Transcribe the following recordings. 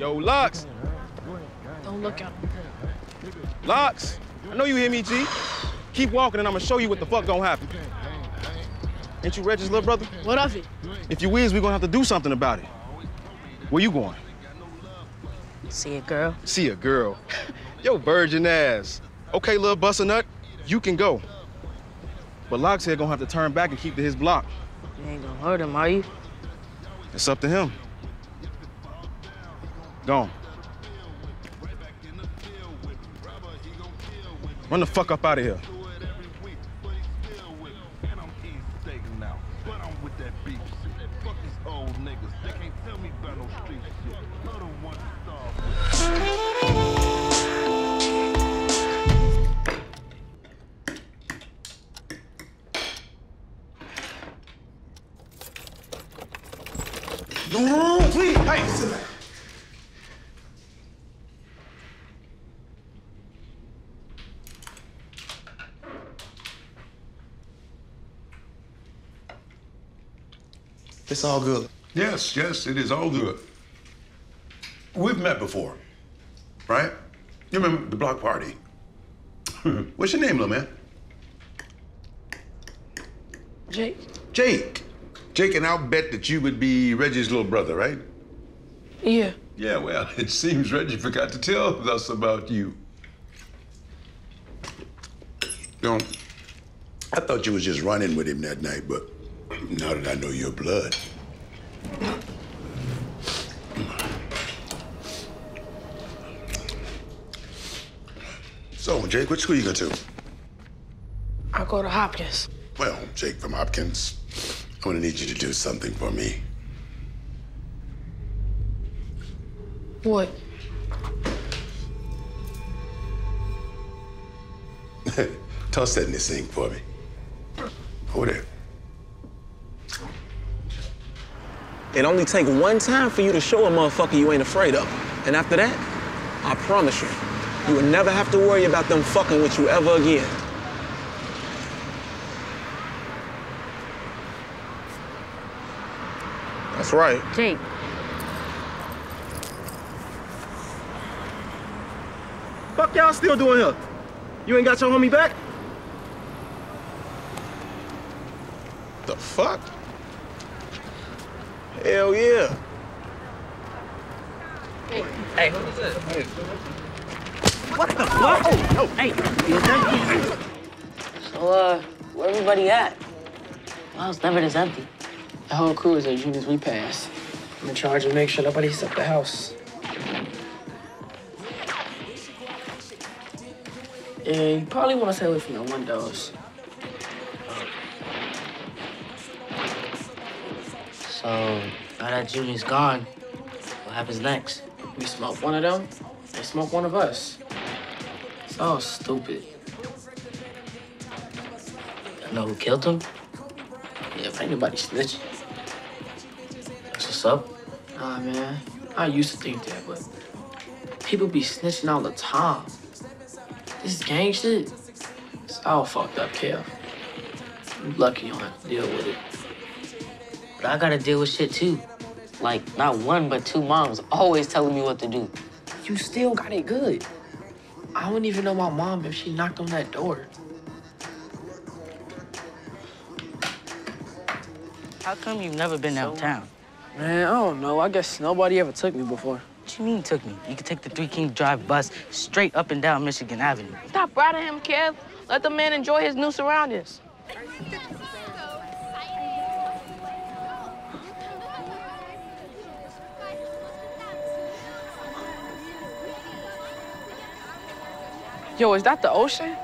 Yo, Lux. Don't look at him. Lux. I know you hear me, G. Keep walking and I'm gonna show you what the fuck gonna happen. Ain't you Reggie's little brother? What of it? If you is, we gonna have to do something about it. Where you going? See a girl? See a girl. Yo, virgin ass. Okay, little buster nut, you can go. But Locks here gonna have to turn back and keep to his block. You ain't gonna hurt him, are you? It's up to him. Gone. Run the fuck up out of here. Please. Hey, sit back. It's all good. Yes, yes, it is all good. We've met before, right? You remember the block party? What's your name, little man? Jake. Jake. Jake, and I'll bet that you would be Reggie's little brother, right? Yeah. Yeah, well, it seems Reggie forgot to tell us about you. You know, I thought you was just running with him that night, but now that I know your blood. So, Jake, what school you go to? I go to Hopkins. Well, Jake from Hopkins, I'm gonna need you to do something for me. What? Toss that in the sink for me. It only take one time for you to show a motherfucker you ain't afraid of. And after that, I promise you, you will never have to worry about them fucking with you ever again. That's right. Jake, Fuck y'all still doing here? You ain't got your homie back? The fuck? Hell yeah. Hey, who is this? What the fuck? Oh, oh, hey, you okay? So, uh, where everybody at? Well, it's never this empty. The whole crew is as units we pass. I'm in charge of making sure nobody hits up the house. Yeah, you probably want to stay away from the windows. So, now that Junior's gone, what happens next? We smoke one of them, they smoke one of us. It's all stupid. You know who killed him? Yeah, if ain't nobody snitching. That's what's up. Nah, man. I used to think that, but people be snitching all the time. This gang shit, it's all fucked up, Kev. You lucky you don't have to deal with it. But I gotta deal with shit too. Like, not one, but two moms always telling me what to do. You still got it good. I wouldn't even know my mom if she knocked on that door. How come you've never been downtown? Man, I don't know. I guess nobody ever took me before. What you mean took me? You could take the Three Kings Drive bus straight up and down Michigan Avenue. Stop riding him, Kev. Let the man enjoy his new surroundings. Yo, is that the ocean?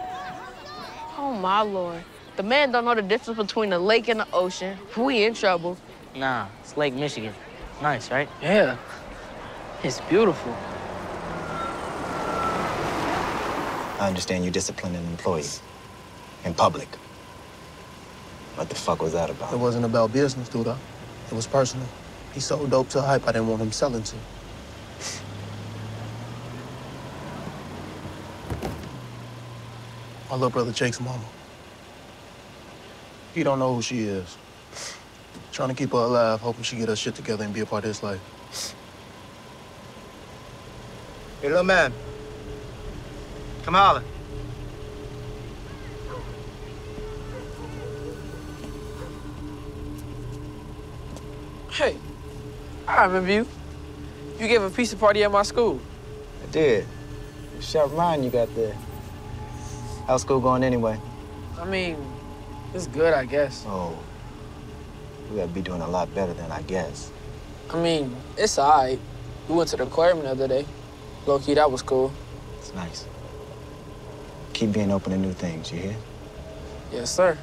Oh, my lord. The man don't know the difference between a lake and the ocean. We in trouble. Nah, it's Lake Michigan. Nice, right? Yeah. It's beautiful. I understand you disciplined an employee in public. What the fuck was that about? It wasn't about business, dude. It was personal. He sold dope to a hype I didn't want him selling to. My little brother Jake's mama. He don't know who she is. Trying to keep her alive, hoping she get her shit together and be a part of his life. Hey, little man. Come holler. Hey, I remember you. You gave a pizza party at my school. I did. Sharp mind you got there. How's school going anyway? I mean, it's good, I guess. Oh. We gotta be doing a lot better than I guess. I mean, it's all right. We went to the aquarium the other day. Low key, that was cool. It's nice. Keep being open to new things, you hear? Yes, sir.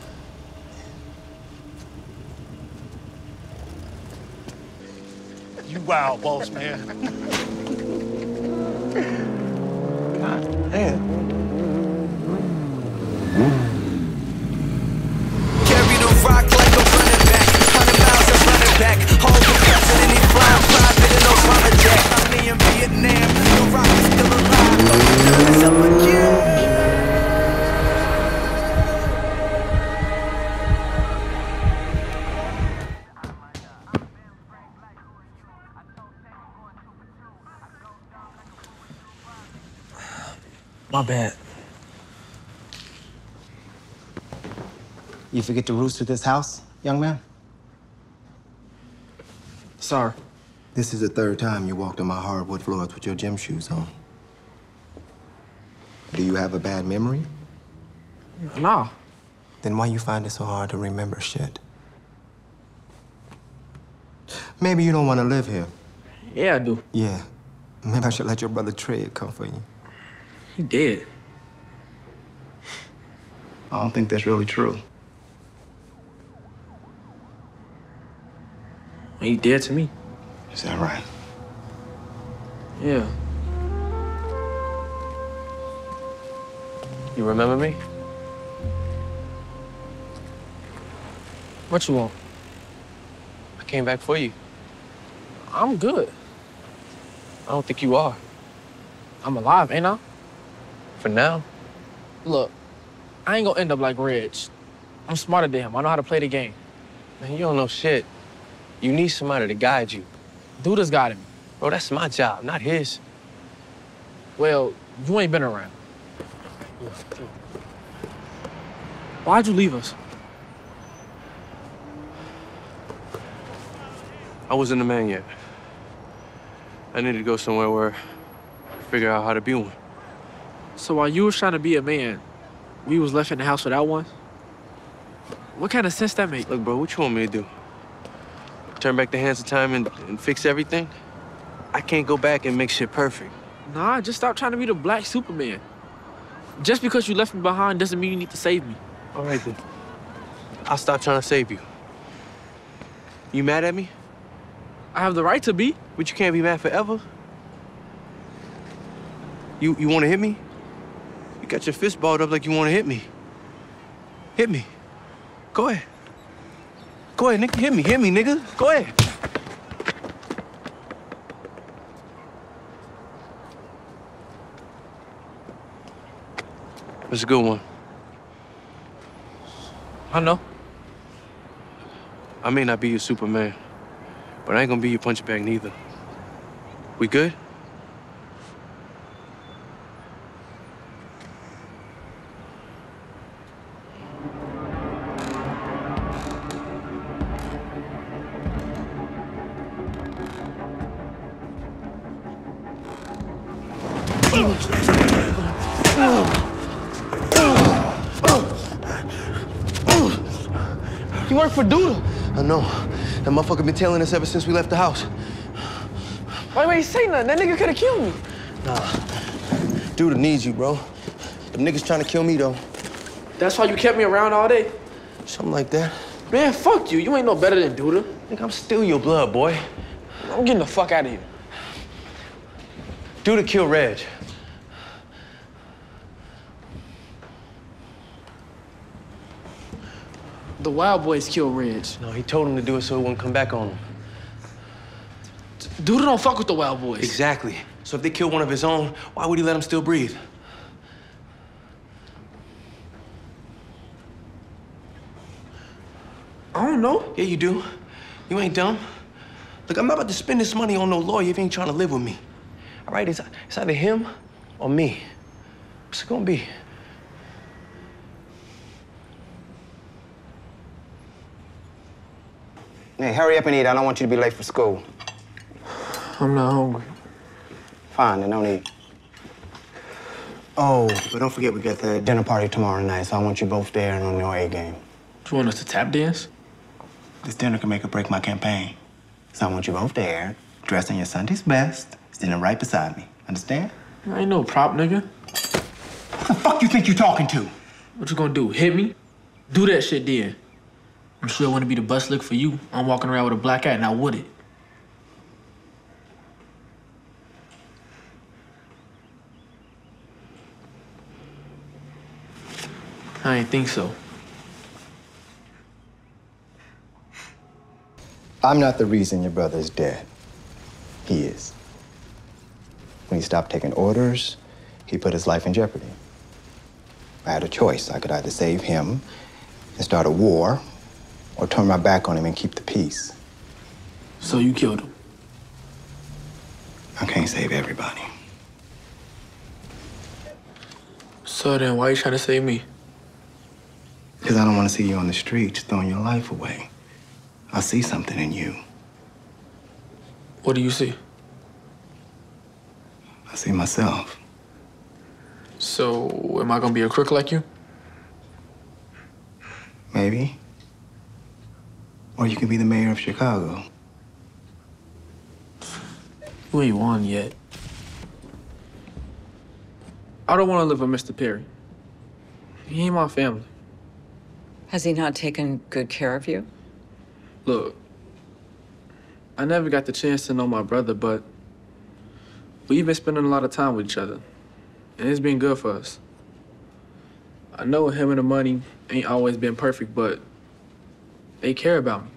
You wild boss, man. God Damn. Carry the rock like a running back. Hundred miles of running back. Hold the president, flying private in Obama jet. In Vietnam. The rock is still alive. My bad. Forget the rules to this house, young man? Sorry. This is the third time you walked on my hardwood floors with your gym shoes on. Do you have a bad memory? No. Then why you find it so hard to remember shit? Maybe you don't want to live here. Yeah, I do. Yeah. Maybe I should let your brother Trey come for you. He did. I don't think that's really true. He dead to me. Is that right? Yeah. You remember me? What you want? I came back for you. I'm good. I don't think you are. I'm alive, ain't I? For now. Look, I ain't gonna end up like Reg. I'm smarter than him. I know how to play the game. Man, you don't know shit. You need somebody to guide you. Douda's got him. Bro, that's my job, not his. Well, you ain't been around. Why'd you leave us? I wasn't a man yet. I needed to go somewhere where I could figure out how to be one. So while you was trying to be a man, we was left in the house without one? What kind of sense that make? Look, bro, what you want me to do? Turn back the hands of time and, and fix everything? I can't go back and make shit perfect. Nah, just stop trying to be the black Superman. Just because you left me behind doesn't mean you need to save me. All right, then. I'll stop trying to save you. You mad at me? I have the right to be. But you can't be mad forever. You you want to hit me? You got your fist balled up like you want to hit me. Hit me. Go ahead. Go ahead, nigga. Hit me. Hit me, nigga. Go ahead. It's a good one. I know. I may not be your Superman, but I ain't gonna be your punch bag neither. We good? Motherfucker been tailing us ever since we left the house. Why you ain't say nothing? That nigga could have killed me. Nah. Dude needs you, bro. Them niggas trying to kill me, though. That's why you kept me around all day? Something like that. Man, fuck you. You ain't no better than Douda. Nigga, I'm still your blood, boy. I'm getting the fuck out of here. Douda killed Reg. The Wild Boys killed Reg. No, he told him to do it so it wouldn't come back on him. Douda don't fuck with the Wild Boys. Exactly. So if they kill one of his own, why would he let him still breathe? I don't know. Yeah, you do. You ain't dumb. Look, I'm not about to spend this money on no lawyer if you ain't trying to live with me. All right, it's, it's either him or me. What's it gonna be? Hey, hurry up and eat. I don't want you to be late for school. I'm not hungry. Fine, then don't eat. Oh, but don't forget we got the dinner party tomorrow night, so I want you both there and on your A game. Do You want us to tap dance? This dinner can make or break my campaign. So I want you both there, dressed in your Sunday's best, standing right beside me. Understand? I ain't no prop, nigga. What the fuck you think you talking to? What you gonna do? Hit me? Do that shit then. I'm sure it wouldn't be the best look for you. I'm walking around with a black eye, now would it? I ain't think so. I'm not the reason your brother is dead. He is. When he stopped taking orders, he put his life in jeopardy. I had a choice. I could either save him and start a war, or turn my back on him and keep the peace. So you killed him? I can't save everybody. So then why are you trying to save me? Because I don't want to see you on the streets throwing your life away. I see something in you. What do you see? I see myself. So am I gonna be a crook like you? Maybe. Or you can be the mayor of Chicago. You ain't won yet. I don't want to live with Mr. Perry. He ain't my family. Has he not taken good care of you? Look, I never got the chance to know my brother, but we've been spending a lot of time with each other, and it's been good for us. I know him and the money ain't always been perfect, but they care about me,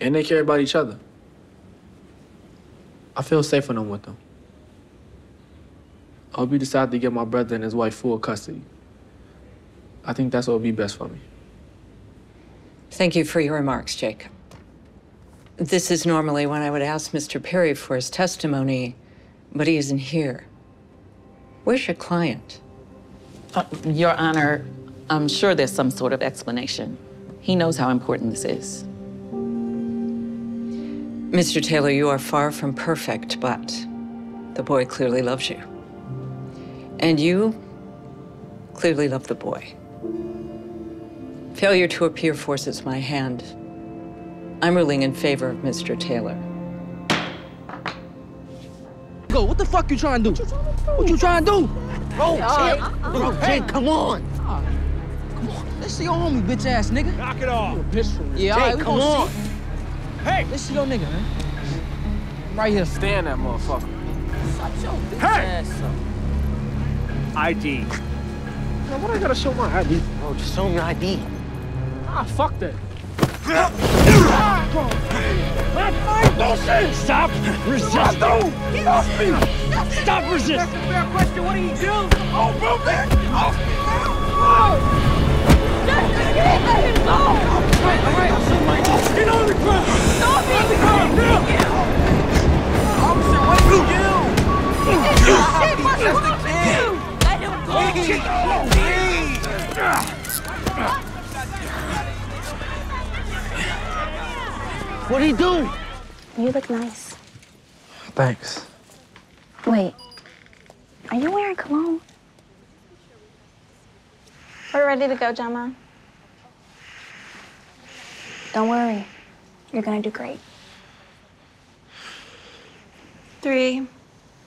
and they care about each other. I feel safe when I'm with them. I hope you decide to give my brother and his wife full custody. I think that's what would be best for me. Thank you for your remarks, Jacob. This is normally when I would ask Mr. Perry for his testimony, but he isn't here. Where's your client? Uh, Your Honor, I'm sure there's some sort of explanation. He knows how important this is. Mr. Taylor, you are far from perfect, but the boy clearly loves you. And you clearly love the boy. Failure to appear forces my hand. I'm ruling in favor of Mr. Taylor. Go, what the fuck you trying to do? What you trying to do? Bro, Jake, uh, bro, uh, Jake, come on. Come on, let's see your homie, bitch ass nigga. Knock it off. Yeah, all right, Jake, we come gonna on. see. Hey, let's see your nigga, man. I'm Right here. Stand that motherfucker. Shut your bitch Hey! ass up. ID. Man, what I gotta show my ID? Bro, just show me your ID. Ah, fuck that. Bullshit! Stop resisting! Get off me! Stop resisting! That's a fair question. What do you do? Oh, bro, man! Off me now! Get what did you do? That's the kid! Let him go! What did he do? You look nice. Thanks. Wait, are you wearing cologne? We're ready to go, Gemma. Don't worry, you're gonna do great. Three,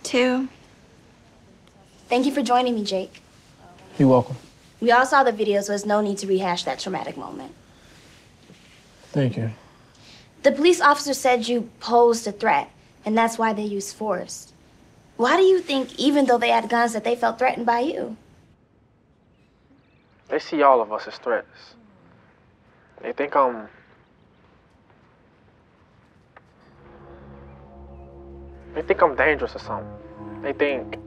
two. Thank you for joining me, Jake. You're welcome. We all saw the video, so there's no need to rehash that traumatic moment. Thank you. The police officer said you posed a threat, and that's why they used force. Why do you think, even though they had guns, that they felt threatened by you? They see all of us as threats. They think I'm. They think I'm dangerous or something. They think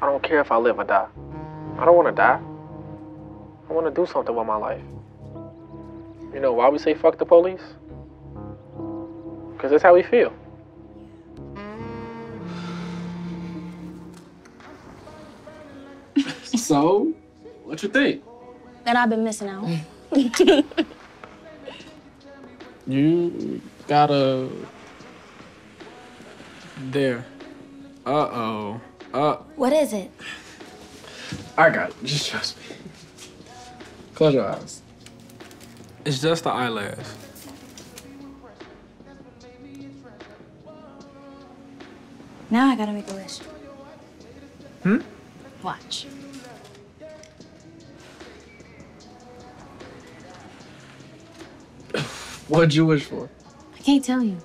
I don't care if I live or die. I don't want to die. I want to do something with my life. You know why we say fuck the police? Because that's how we feel. so, what you think? That I've been missing out. You gotta. There. Uh oh. Uh. what is it? I got it. Just trust me. Close your eyes. It's just the eyelash. Now I gotta make a wish. Hmm? Watch. What'd you wish for? I can't tell you.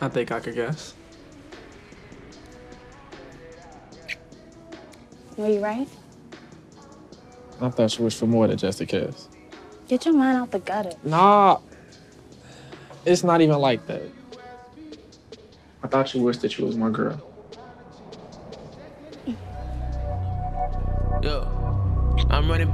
I think I could guess. Were you right? I thought you wished for more than just a kiss. Get your mind out the gutter. Nah. It's not even like that. I thought you wished that you was my girl.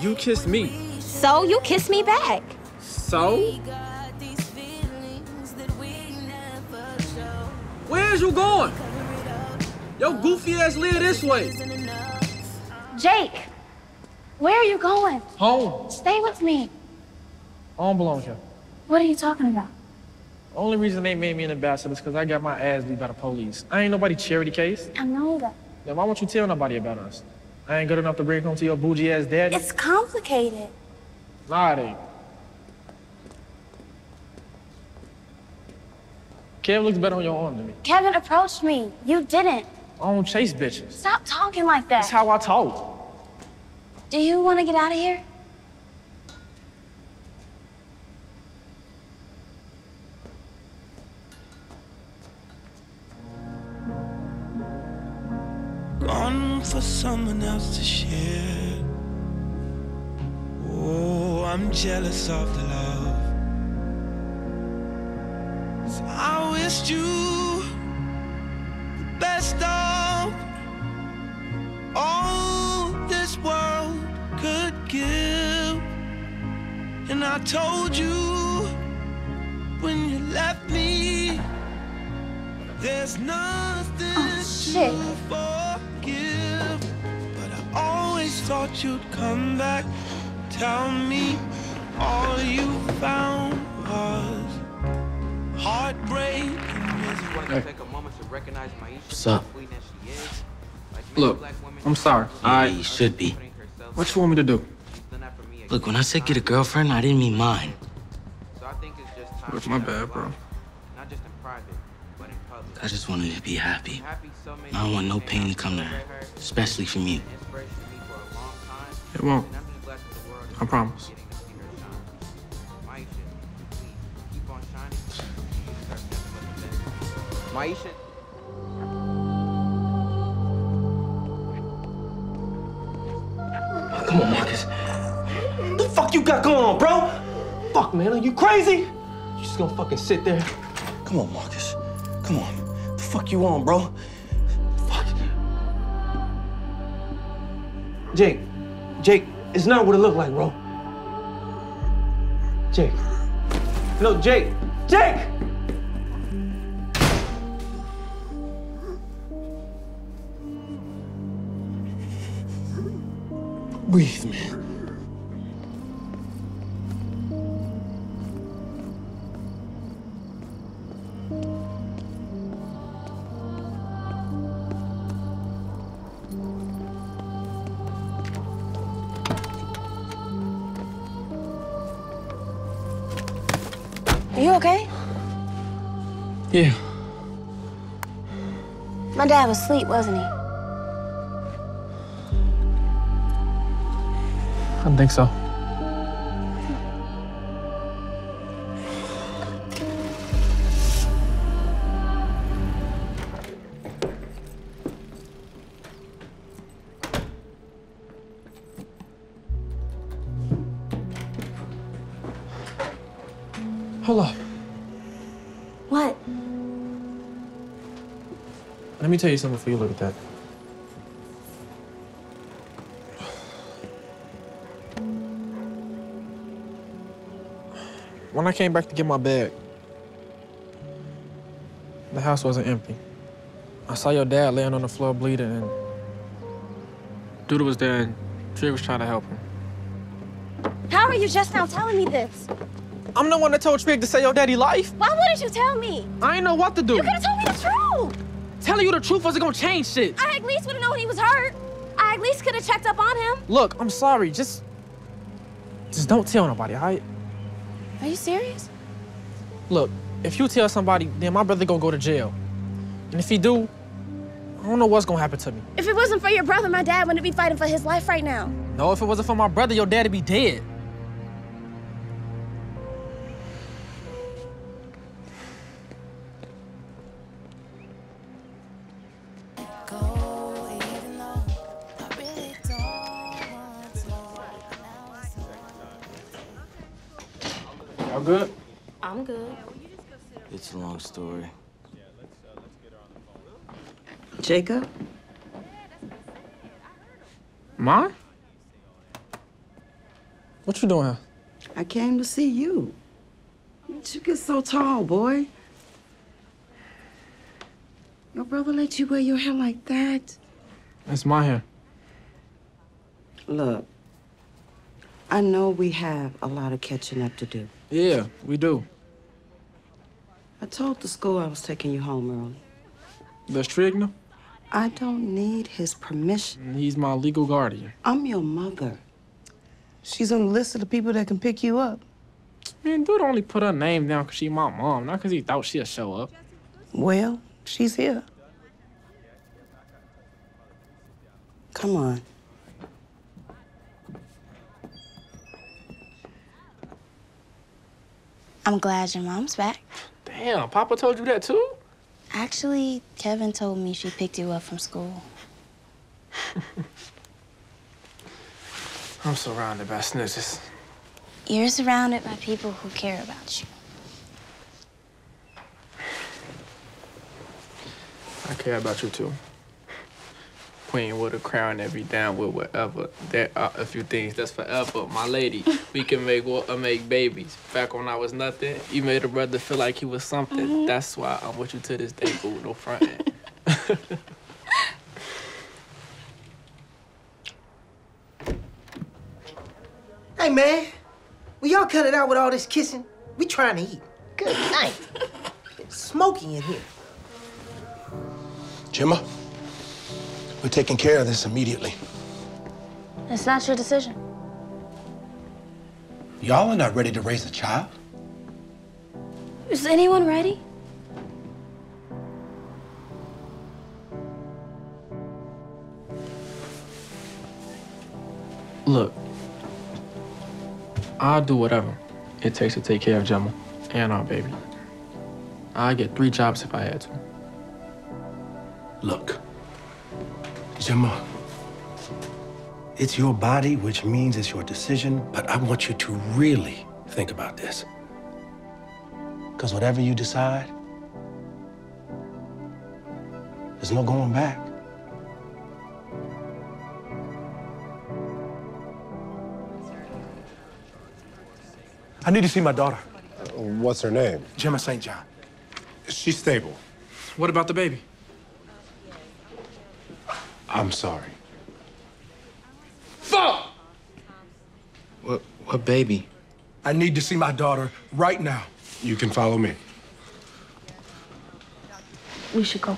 You kissed me. So you kissed me back. So? Where's you going? Yo, goofy ass live this way. Jake, where are you going? Home. Stay with me. I don't belong here. What are you talking about? The only reason they made me an ambassador is because I got my ass beat by the police. I ain't nobody charity case. I know that. Then why won't you tell nobody about us? I ain't good enough to bring home to your bougie ass daddy. It's complicated. Nah, it ain't. Kev looks better on your arm than me. Kevin approached me. You didn't. I don't chase bitches. Stop talking like that. That's how I talk. Do you want to get out of here? Gone for someone else to share. Oh, I'm jealous of the love. 'Cause I wished you the best of all this world could give. And I told you when you left me, there's nothing oh, shit. Thought you'd come back, tell me all you found was heartbreak and misery. Hey. What's up? Look, I'm sorry. Yeah, should be. What you want me to do? Look, when I said get a girlfriend, I didn't mean mine. Look, my bad, bro. I just wanted to be happy. I don't want no pain to come to her, especially from you. It won't. I promise. Maisha. Come on, Marcus. The fuck you got going on, bro? Fuck, man, are you crazy? You just gonna fucking sit there? Come on, Marcus. Come on. The fuck you on, bro? Fuck. Jake, Jake, it's not what it looked like, bro. Jake. No, Jake. Jake! Breathe, man. Yeah. My dad was asleep, wasn't he? I don't think so. Me tell you something before you look at that. When I came back to get my bag, the house wasn't empty. I saw your dad laying on the floor bleeding, and Douda was there, and Trig was trying to help him. How are you just now telling me this? I'm the one that told Trig to save your daddy life. Why wouldn't you tell me? I ain't know what to do. You could have told me the truth. Telling you the truth wasn't gonna change shit. I at least would have known he was hurt. I at least could have checked up on him. Look, I'm sorry. Just, just don't tell nobody. I Are you serious? look. If you tell somebody, then my brother gonna go to jail. And if he do, I don't know what's gonna happen to me. If it wasn't for your brother, my dad wouldn't be fighting for his life right now. No, if it wasn't for my brother, your dad'd be dead. Y'all good? I'm good. It's a long story. Jacob? Ma? What you doing here? I came to see you. Did you get so tall, boy? Your brother let you wear your hair like that? That's my hair. Look, I know we have a lot of catching up to do. Yeah, we do. I told the school I was taking you home early. Does Trig know? I don't need his permission. Mm, he's my legal guardian. I'm your mother. She's on the list of the people that can pick you up. Man, dude only put her name down because she my mom, not because he thought she'd show up. Well, she's here. Come on. I'm glad your mom's back. Damn, Papa told you that too? Actually, Kevin told me she picked you up from school. I'm surrounded by snitches. You're surrounded by people who care about you. I care about you too. Queen with a crown that be down with whatever. There are a few things that's forever. My lady, we can make wa- uh, make babies. Back when I was nothing, you made a brother feel like he was something. That's why I'm with you to this day, boo. No front. Hey, man. Will y'all cut it out with all this kissing? We trying to eat. Good night. It's smoky in here. Gemma, we're taking care of this immediately. It's not your decision. Y'all are not ready to raise a child? Is anyone ready? Look, I'll do whatever it takes to take care of Gemma and our baby. I'd get three jobs if I had to. Look, Gemma, it's your body, which means it's your decision, but I want you to really think about this. Because whatever you decide, there's no going back. I need to see my daughter. What's her name? Gemma St. John. She's stable. What about the baby? I'm sorry. Fuck! What, what baby? I need to see my daughter right now. You can follow me. We should go.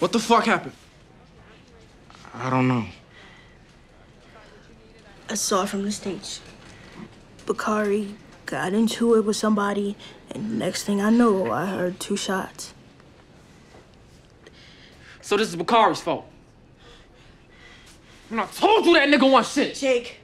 What the fuck happened? I don't know. I saw it from the stage. Bakari got into it with somebody, and next thing I know, I heard two shots. So this is Bakari's fault. When I told you that nigga want shit. Jake.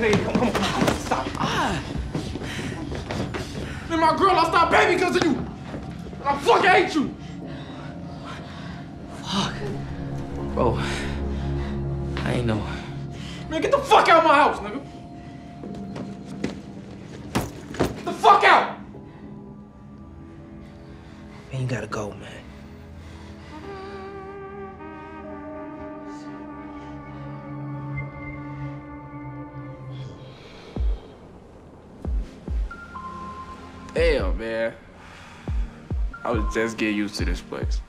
Hey, hey, I was just getting used to this place.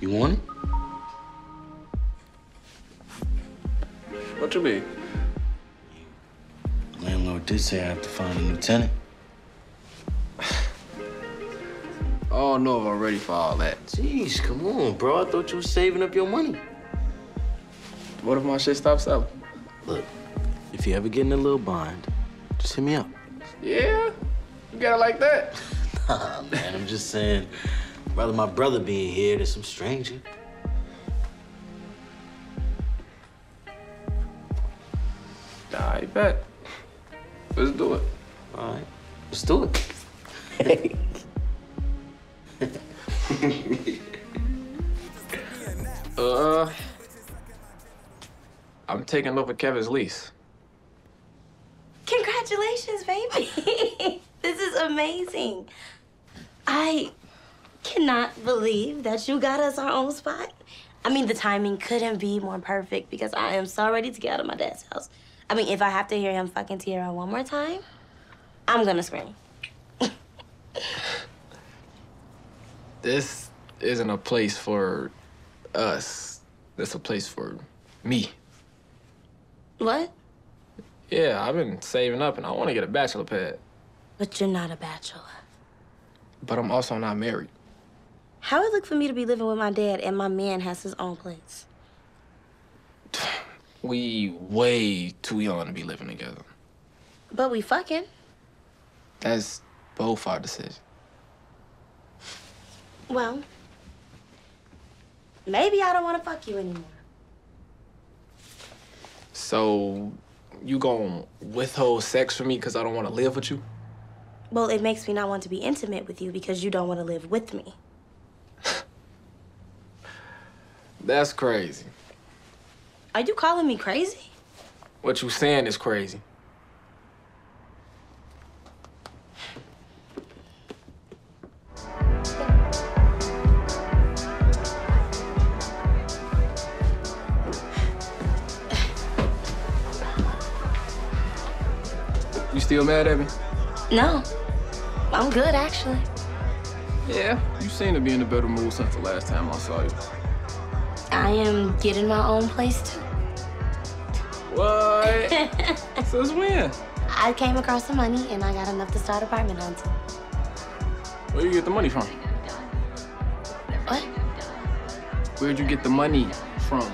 You want it? What you mean? Landlord did say I have to find a new tenant. Oh, I don't know if I'm ready for all that. Jeez, come on, bro. I thought you were saving up your money. What if my shit stops selling? Look, if you ever get in a little bind, just hit me up. Yeah? You got it like that? Nah, man, I'm just saying, rather my brother being here than some stranger. Nah, I bet. Let's do it. All right, let's do it. Hey. Uh, I'm taking over Kevin's lease. Congratulations, baby. this is amazing. I cannot believe that you got us our own spot. I mean, the timing couldn't be more perfect because I am so ready to get out of my dad's house. I mean, if I have to hear him fucking Tierra one more time, I'm gonna scream. This isn't a place for us. This a place for me. What? Yeah, I've been saving up and I want to get a bachelor pad. But you're not a bachelor. But I'm also not married. How would it look for me to be living with my dad and my man has his own place? We way too young to be living together. But we fucking. That's both our decision. Well, maybe I don't want to fuck you anymore. So, you gonna withhold sex from me because I don't want to live with you? Well, it makes me not want to be intimate with you because you don't want to live with me. That's crazy. Are you calling me crazy? What you saying is crazy. Still mad at me? No, I'm good actually. Yeah, you seem to be in a better mood since the last time I saw you. I am getting my own place too. What? Since when? I came across some money and I got enough to start apartment hunting. Where you get the money from? What? Where'd you get the money from?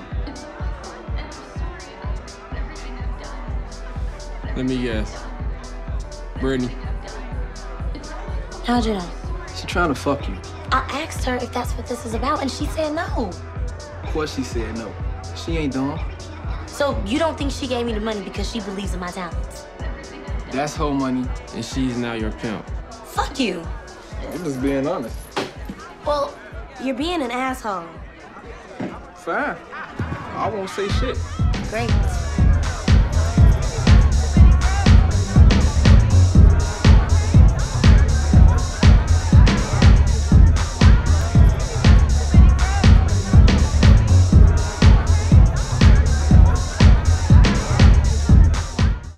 Let me guess. Brittany. How'd you know? She trying to fuck you. I asked her if that's what this is about and she said no. Of course she said no. She ain't dumb. So you don't think she gave me the money because she believes in my talents? That's her money, and she's now your pimp. Fuck you. I'm just being honest. Well, you're being an asshole. Fine. I won't say shit. Great.